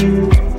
you.